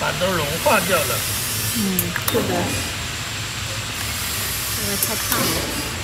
板都融化掉了。嗯，是的，因为太烫了。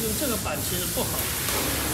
因为这个板其实不好。